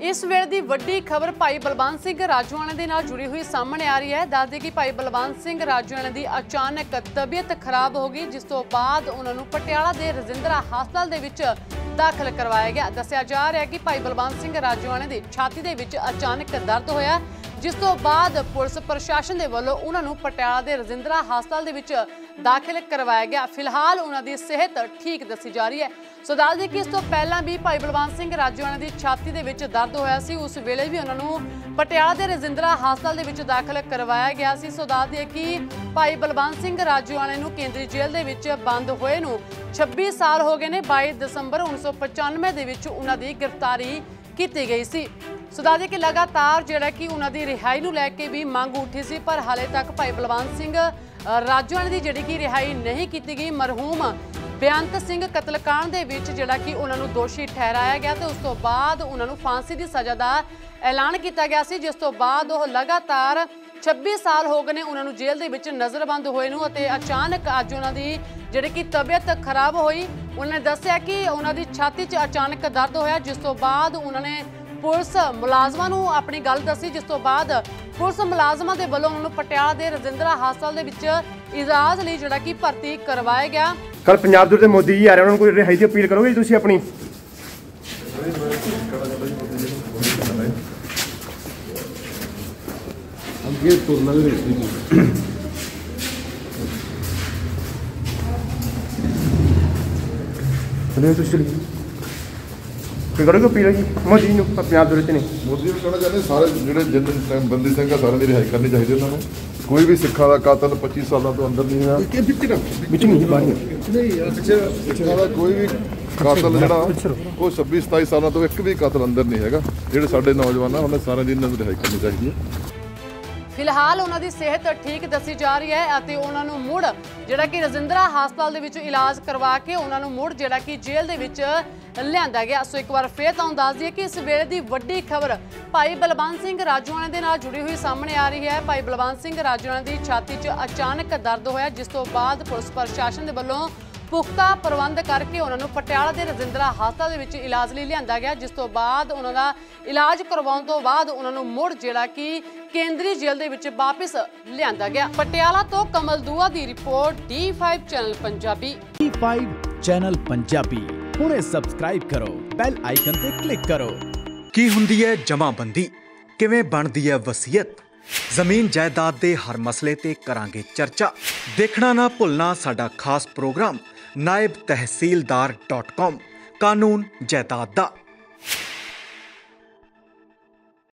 ਇਸ ਵੇਲੇ ਦੀ ਵੱਡੀ ਖਬਰ ਭਾਈ ਬਲਵੰਤ ਸਿੰਘ ਰਾਜੂਆਣਾ ਦੇ ਨਾਲ ਜੁੜੀ ਹੋਈ ਸਾਹਮਣੇ ਆ ਰਹੀ ਹੈ। ਦੱਸਦੇ ਕਿ ਭਾਈ ਬਲਵੰਤ ਸਿੰਘ ਰਾਜੂਆਣਾ ਦੀ ਅਚਾਨਕ ਤਬੀਅਤ ਖਰਾਬ ਹੋ ਗਈ, ਜਿਸ ਤੋਂ ਬਾਅਦ ਉਹਨਾਂ ਨੂੰ ਪਟਿਆਲਾ ਦੇ ਰਜਿੰਦਰਾ ਹਸਪਤਾਲ ਦੇ ਵਿੱਚ ਦਾਖਲ ਕਰਵਾਇਆ ਗਿਆ। ਦੱਸਿਆ ਜਾ ਰਿਹਾ ਕਿ ਭਾਈ ਬਲਵੰਤ ਸਿੰਘ ਰਾਜੂਆਣਾ ਦੀ ਛਾਤੀ ਦੇ ਵਿੱਚ ਅਚਾਨਕ ਦਰਦ ਹੋਇਆ। ਜਿਸ ਤੋਂ ਬਾਅਦ ਪੁਲਿਸ ਪ੍ਰਸ਼ਾਸਨ ਦੇ ਵੱਲੋਂ ਉਹਨਾਂ ਨੂੰ ਪਟਿਆਲਾ ਦੇ ਰਜਿੰਦਰਾ ਹਸਪਤਾਲ ਦੇ ਵਿੱਚ ਦਾਖਲ ਕਰਵਾਇਆ ਗਿਆ। ਫਿਲਹਾਲ ਉਹਨਾਂ ਦੀ ਸਿਹਤ ਠੀਕ ਦੱਸੀ ਜਾ ਰਹੀ ਹੈ। ਸੋ ਦੱਸ ਦਈਏ ਕਿ ਇਸ ਤੋਂ ਪਹਿਲਾਂ ਵੀ ਭਾਈ ਬਲਵੰਤ ਸਿੰਘ ਰਾਜੂਆਣਾ ਦੀ ਛਾਤੀ ਦੇ ਵਿੱਚ ਦਰਦ ਹੋਇਆ ਸੀ। ਉਸ ਵੇਲੇ ਵੀ ਉਹਨਾਂ ਨੂੰ ਪਟਿਆਲਾ ਦੇ ਰਜਿੰਦਰਾ ਹਸਪਤਾਲ ਦੇ ਵਿੱਚ ਦਾਖਲ ਕਰਵਾਇਆ ਗਿਆ ਸੀ। ਸੋ ਦੱਸ ਦਈਏ ਕਿ ਭਾਈ ਬਲਵੰਤ ਸਿੰਘ ਰਾਜੂਆਣਾ ਨੂੰ ਕੇਂਦਰੀ ਜੇਲ੍ਹ ਦੇ ਵਿੱਚ ਬੰਦ ਹੋਏ ਨੂੰ 26 ਸਾਲ ਹੋ ਗਏ ਨੇ। 22 ਦਸੰਬਰ 1995 ਦੇ ਵਿੱਚ ਉਹਨਾਂ ਦੀ ਗ੍ਰਿਫਤਾਰੀ ਕੀਤੀ ਗਈ ਸੀ। ਸੋ ਕਿ ਲਗਾਤਾਰ ਜਿਹੜਾ ਕਿ ਉਹਨਾਂ ਦੀ ਰਿਹਾਈ ਨੂੰ ਲੈ ਕੇ ਵੀ ਮੰਗ ਉੱਠੀ ਸੀ ਪਰ ਹਾਲੇ ਤੱਕ ਭਾਈ ਬਲਵੰਤ ਸਿੰਘ ਅ, ਦੀ ਜਿਹੜੀ ਕਿ ਰਿਹਾਈ ਨਹੀਂ ਕੀਤੀ ਗਈ ਮਰਹੂਮ ਬੇਅੰਤ ਸਿੰਘ ਕਤਲकांड ਦੇ ਵਿੱਚ ਜਿਹੜਾ ਕਿ ਉਹਨਾਂ ਨੂੰ ਦੋਸ਼ੀ ਠਹਿਰਾਇਆ ਗਿਆ ਤੇ ਉਸ ਤੋਂ ਬਾਅਦ ਉਹਨਾਂ ਨੂੰ ਫਾਂਸੀ ਦੀ ਸਜ਼ਾ ਦਾ ਐਲਾਨ ਕੀਤਾ ਗਿਆ ਸੀ ਜਿਸ ਤੋਂ ਬਾਅਦ ਉਹ ਲਗਾਤਾਰ 26 ਸਾਲ ਹੋ ਗਏ ਨੇ ਉਹਨਾਂ ਨੂੰ ਜੇਲ੍ਹ ਦੇ ਵਿੱਚ ਨਜ਼ਰਬੰਦ ਹੋਏ ਨੂੰ ਅਤੇ ਅਚਾਨਕ ਅੱਜ ਉਹਨਾਂ ਦੀ ਜਿਹੜੀ ਕਿ ਤਬੀਅਤ ਖਰਾਬ ਹੋਈ, ਉਹਨਾਂ ਨੇ ਦੱਸਿਆ ਕਿ ਉਹਨਾਂ ਦੀ ਛਾਤੀ 'ਚ ਅਚਾਨਕ ਦਰਦ ਹੋਇਆ, ਜਿਸ ਤੋਂ ਬਾਅਦ ਉਹਨਾਂ ਨੇ ਪੁਲਿਸ ਮੁਲਾਜ਼ਮਾਂ ਨੂੰ ਆਪਣੀ ਗੱਲ ਦੱਸੀ, ਜਿਸ ਤੋਂ ਬਾਅਦ ਪੁਲਿਸ ਮੁਲਾਜ਼ਮਾਂ ਦੇ ਵੱਲੋਂ ਉਹਨਾਂ ਨੂੰ ਪਟਿਆਲਾ ਦੇ ਰਜਿੰਦਰਾ ਹਸਪਤਾਲ ਦੇ ਵਿੱਚ ਇਲਾਜ ਲਈ ਜਿਹੜਾ ਕਿ ਭਰਤੀ ਕਰਵਾਇਆ ਗਿਆ। ਕੱਲ ਪੰਜਾਬ ਦੇ ਉੱਤੇ ਮੋਦੀ ਜੀ ਆ ਰਹੇ ਉਹਨਾਂ ਨੂੰ ਕੋਈ ਰਿਹਾਈ ਦੀ ਅਪੀਲ ਕਰੋਗੇ ਤੁਸੀਂ ਆਪਣੀ? ਅੱਗੇ ਤੁਰਨਾ ਦੇ ਵਿੱਚ ਨਹੀਂ। ਚਲੋ ਤੁਸੀਂ ਚਲੀਏ ਕੋਈ ਕਰੋਗੇ ਅਪੀਲ ਜੀ? ਮੋਦੀ ਨੂੰ ਪੰਜਾਬ ਦੇ ਵਿੱਚ ਨਹੀਂ। ਮੋਦੀ ਨੂੰ ਕਹਿਣਾ ਚਾਹੁੰਦੇ ਸਾਰੇ ਜਿਹੜੇ ਜਿੰਨ ਬੰਦੀ ਸਿੰਘ ਆ ਸਾਰਿਆਂ ਦੀ ਰਿਹਾਈ ਕਰਨੀ ਚਾਹੀਦੀ ਉਹਨਾਂ ਨੂੰ। ਕੋਈ ਵੀ ਸਿੱਖਾਂ ਦਾ ਕਾਤਲ 25 ਸਾਲਾਂ ਤੋਂ ਅੰਦਰ ਨਹੀਂ ਹੈ ਵਿੱਚ ਨਹੀਂ ਬਾਹਰ ਸਿੱਖਾਂ ਦਾ ਕੋਈ ਵੀ ਕਾਤਲ ਜਿਹੜਾ ਉਹ 26 27 ਸਾਲਾਂ ਤੋਂ ਇੱਕ ਵੀ ਕਾਤਲ ਅੰਦਰ ਨਹੀਂ ਹੈਗਾ। ਜਿਹੜੇ ਸਾਡੇ ਨੌਜਵਾਨ ਆ ਉਹਨਾਂ ਸਾਰਿਆਂ ਦੀ ਇਹਨਾਂ ਨੂੰ ਰਿਹਾਈ ਕਰਨੀ ਚਾਹੀਦੀ ਹੈ। ਫਿਲਹਾਲ ਉਹਨਾਂ ਦੀ ਸਿਹਤ ਠੀਕ ਦੱਸੀ ਜਾ ਰਹੀ ਹੈ ਅਤੇ ਉਹਨਾਂ ਨੂੰ ਮੁੜ ਜਿਹੜਾ ਕਿ ਰਜਿੰਦਰਾ ਹਸਪਤਾਲ ਦੇ ਵਿੱਚ ਇਲਾਜ ਕਰਵਾ ਕੇ ਉਹਨਾਂ ਨੂੰ ਮੁੜ ਜਿਹੜਾ ਕਿ ਜੇਲ੍ਹ ਦੇ ਵਿੱਚ ਲਿਆਂਦਾ ਗਿਆ। ਸੋ ਇੱਕ ਵਾਰ ਫੇਰ ਤੁਹਾਨੂੰ ਦੱਸ ਦਈਏ ਕਿ ਇਸ ਵੇਲੇ ਦੀ ਵੱਡੀ ਖਬਰ ਭਾਈ ਬਲਵੰਤ ਸਿੰਘ ਰਾਜੂਆਣਾ ਦੇ ਨਾਲ ਜੁੜੀ ਹੋਈ ਸਾਹਮਣੇ ਆ ਰਹੀ ਹੈ। ਭਾਈ ਬਲਵੰਤ ਸਿੰਘ ਰਾਜੂਆਣਾ ਦੀ ਛਾਤੀ 'ਚ ਅਚਾਨਕ ਦਰਦ ਹੋਇਆ, ਜਿਸ ਤੋਂ ਬਾਅਦ ਪੁਲਿਸ ਪ੍ਰਸ਼ਾਸਨ ਦੇ ਵੱਲੋਂ ਪੁਖਤਾ ਪ੍ਰਬੰਧ ਕਰਕੇ ਉਹਨਾਂ ਨੂੰ ਪਟਿਆਲਾ ਦੇ ਰਜਿੰਦਰਾ ਹਸਪਤਾਲ ਦੇ ਵਿੱਚ ਇਲਾਜ ਲਈ ਲਿਆਂਦਾ ਗਿਆ, ਜਿਸ ਤੋਂ ਬਾਅਦ ਉਹਨਾਂ ਦਾ ਇਲਾਜ ਕਰਵਾਉਣ ਤੋਂ ਬਾਅਦ ਉਹਨਾਂ ਨੂੰ ਮੁੜ ਜਿਹੜਾ ਕਿ ਕੇਂਦਰੀ ਜੇਲ੍ਹ ਦੇ ਵਿੱਚ ਵਾਪਸ ਲਿਆਂਦਾ ਗਿਆ। ਪਟਿਆਲਾ ਤੋਂ ਕਮਲ ਦੂਆ ਦੀ report D5 channel Punjabi. D5 channel Punjabi. ਹੁਣੇ ਸਬਸਕ੍ਰਾਈਬ ਕਰੋ ਬੈਲ ਆਈਕਨ ਤੇ ਕਲਿੱਕ ਕਰੋ। ਕੀ ਹੁੰਦੀ ਹੈ ਜਮਾਬੰਦੀ? ਕਿਵੇਂ ਬਣਦੀ ਹੈ ਵਸੀਅਤ? ਜ਼ਮੀਨ ਜਾਇਦਾਦ ਦੇ ਹਰ ਮਸਲੇ ਤੇ ਕਰਾਂਗੇ ਚਰਚਾ। ਦੇਖਣਾ ਨਾ ਭੁੱਲਣਾ ਸਾਡਾ ਖਾਸ ਪ੍ਰੋਗਰਾਮ naibtehsildar.com ਕਾਨੂੰਨ ਜਾਇਦਾਦ ਦਾ।